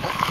Oh.